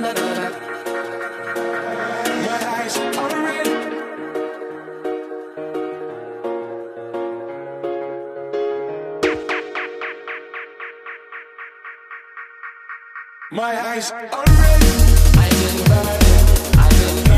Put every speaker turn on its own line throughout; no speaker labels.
My eyes are red. I've been burning. I've.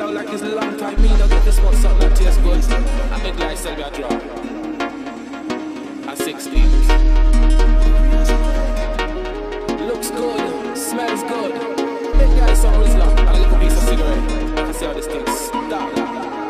out like it's a long time. Me no get this one something that tastes good. I make life sell me a drop. At 16. Looks good, smells good. Make guys some I and a piece of cigarette. I see how this thing start.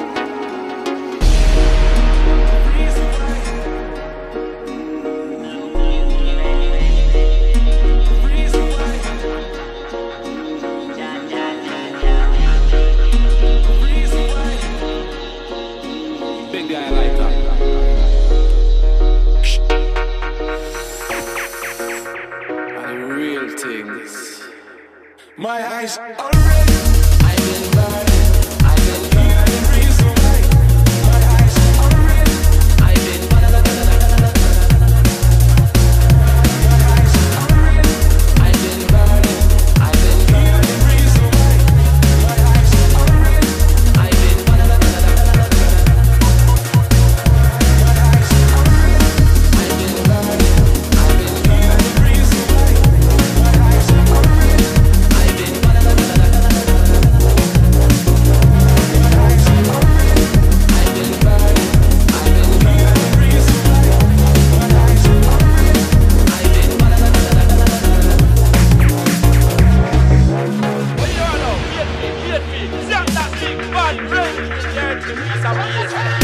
It's a